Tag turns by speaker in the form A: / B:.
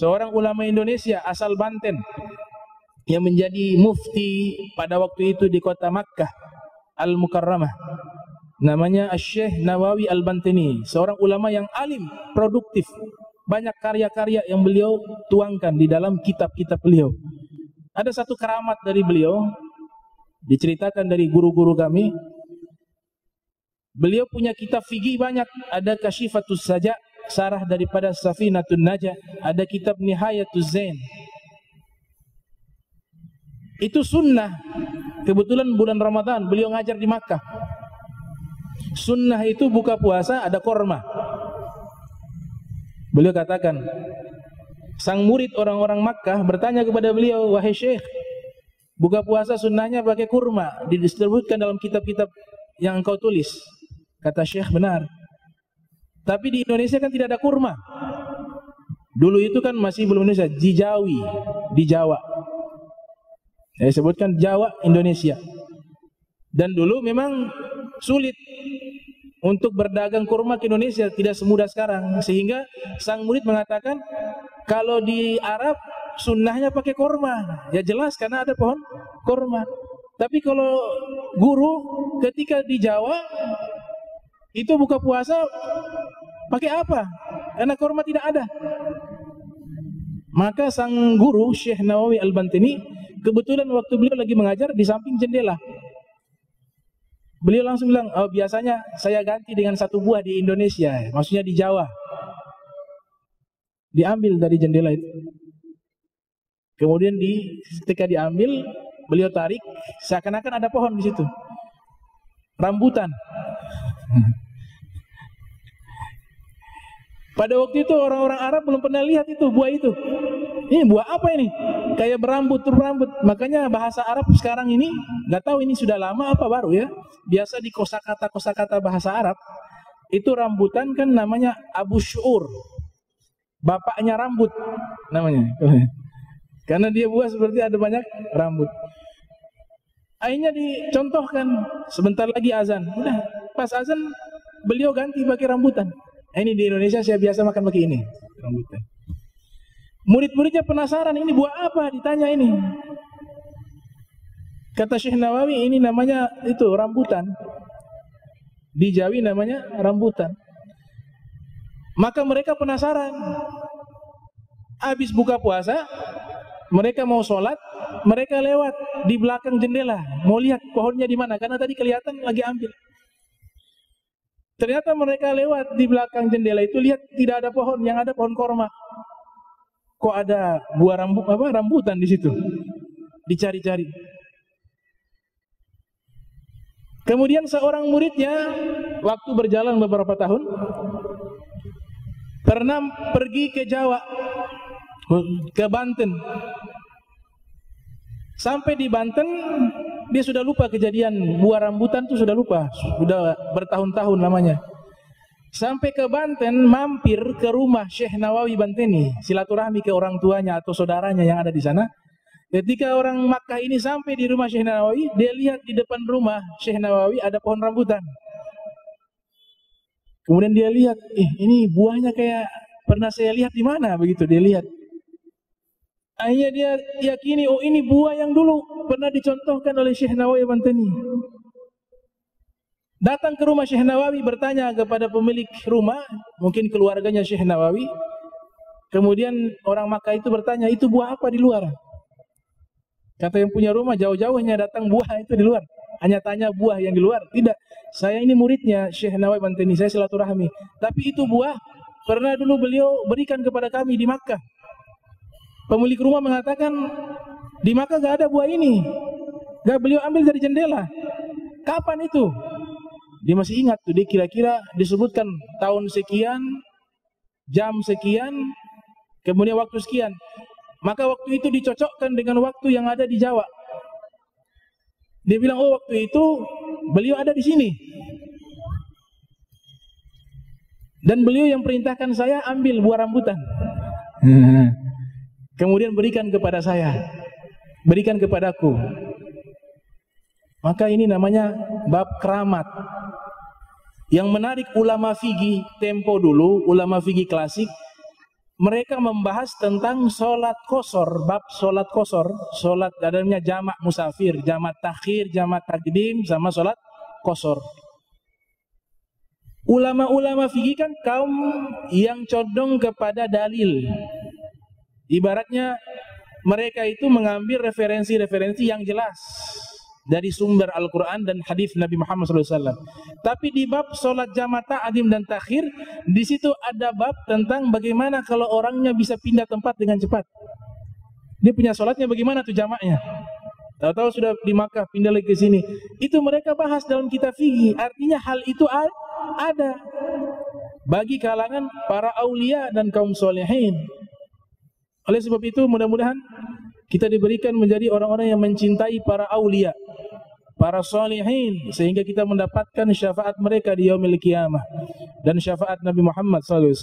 A: Seorang ulama Indonesia asal Banten yang menjadi mufti pada waktu itu di kota Makkah Al-Mukarramah. Namanya Syekh Nawawi Al-Bantini, seorang ulama yang alim, produktif. Banyak karya-karya yang beliau tuangkan di dalam kitab-kitab beliau. Ada satu keramat dari beliau diceritakan dari guru-guru kami Beliau punya kitab fikih banyak, ada Kasyifatus Saja, sarah daripada Safinatun Najah, ada kitab Nihayatuz Zain. Itu sunnah. Kebetulan bulan Ramadan beliau ngajar di Makkah. Sunnah itu buka puasa ada korma. Beliau katakan, sang murid orang-orang Makkah bertanya kepada beliau, wahai syekh, buka puasa sunnahnya pakai kurma, didistribusikan dalam kitab-kitab yang engkau tulis. Kata syekh benar. Tapi di Indonesia kan tidak ada kurma. Dulu itu kan masih belum Indonesia, di Jawi, di Jawa. Saya sebutkan Jawa, Indonesia. Dan dulu memang sulit untuk berdagang kurma ke Indonesia tidak semudah sekarang sehingga sang murid mengatakan kalau di Arab sunnahnya pakai kurma ya jelas karena ada pohon kurma tapi kalau guru ketika di Jawa itu buka puasa pakai apa karena kurma tidak ada maka sang guru Syekh Nawawi Al-Bantini kebetulan waktu beliau lagi mengajar di samping jendela Beliau langsung bilang, oh biasanya saya ganti dengan satu buah di Indonesia, maksudnya di Jawa. Diambil dari jendela itu. Kemudian di ketika diambil, beliau tarik, seakan-akan ada pohon di situ. Rambutan. Pada waktu itu orang-orang Arab belum pernah lihat itu buah itu. Ini buah apa ini? Kayak berambut berambut. Makanya bahasa Arab sekarang ini nggak tahu ini sudah lama apa baru ya. Biasa di kosakata kosakata bahasa Arab itu rambutan kan namanya Abu Syur. Bapaknya rambut namanya. Karena dia buah seperti ada banyak rambut. Akhirnya dicontohkan sebentar lagi azan. Udah pas azan beliau ganti pakai rambutan. Ini di Indonesia saya biasa makan pakai ini rambutan. Murid-muridnya penasaran ini buah apa? Ditanya ini. Kata Syekh Nawawi ini namanya itu rambutan. Di Jawi namanya rambutan. Maka mereka penasaran. Habis buka puasa, mereka mau sholat, mereka lewat di belakang jendela, mau lihat pohonnya di mana karena tadi kelihatan lagi ambil. Ternyata mereka lewat di belakang jendela itu lihat tidak ada pohon, yang ada pohon korma. Kok ada buah rambut apa rambutan di situ? Dicari-cari. Kemudian seorang muridnya waktu berjalan beberapa tahun pernah pergi ke Jawa ke Banten. Sampai di Banten dia sudah lupa kejadian buah rambutan itu sudah lupa, sudah bertahun-tahun namanya. Sampai ke Banten mampir ke rumah Syekh Nawawi Banteni, silaturahmi ke orang tuanya atau saudaranya yang ada di sana. Ketika orang Makkah ini sampai di rumah Syekh Nawawi, dia lihat di depan rumah Syekh Nawawi ada pohon rambutan. Kemudian dia lihat, eh ini buahnya kayak pernah saya lihat di mana begitu dia lihat. Akhirnya dia yakini, oh ini buah yang dulu pernah dicontohkan oleh Syekh Nawawi Bantani. Datang ke rumah Syekh Nawawi bertanya kepada pemilik rumah, mungkin keluarganya Syekh Nawawi. Kemudian orang Makkah itu bertanya, itu buah apa di luar? Kata yang punya rumah, jauh-jauh hanya datang buah itu di luar. Hanya tanya buah yang di luar. Tidak, saya ini muridnya Syekh Nawawi Bantani, saya silaturahmi. Tapi itu buah pernah dulu beliau berikan kepada kami di Makkah. Pemilik rumah mengatakan di Makkah gak ada buah ini. Gak beliau ambil dari jendela. Kapan itu? Dia masih ingat tuh dia kira-kira disebutkan tahun sekian, jam sekian, kemudian waktu sekian. Maka waktu itu dicocokkan dengan waktu yang ada di Jawa. Dia bilang, oh waktu itu beliau ada di sini. Dan beliau yang perintahkan saya ambil buah rambutan. Kemudian berikan kepada saya. Berikan kepadaku. Maka ini namanya bab keramat. Yang menarik ulama fikih tempo dulu, ulama fikih klasik, mereka membahas tentang solat kosor, bab solat kosor, solat dalamnya jamak musafir, jamak takhir, jamak takdim, sama solat kosor. Ulama-ulama fikih kan kaum yang condong kepada dalil. Ibaratnya mereka itu mengambil referensi-referensi yang jelas dari sumber Al-Quran dan hadis Nabi Muhammad SAW. Tapi di bab solat jamata adim dan takhir, di situ ada bab tentang bagaimana kalau orangnya bisa pindah tempat dengan cepat. Dia punya solatnya bagaimana tuh jamaknya? Tahu-tahu sudah di Makkah pindah lagi ke sini. Itu mereka bahas dalam kitab fikih. Artinya hal itu ada bagi kalangan para aulia dan kaum solehin. Oleh sebab itu mudah-mudahan kita diberikan menjadi orang-orang yang mencintai para aulia para salihin sehingga kita mendapatkan syafaat mereka di yaumil kiamah dan syafaat Nabi Muhammad wasallam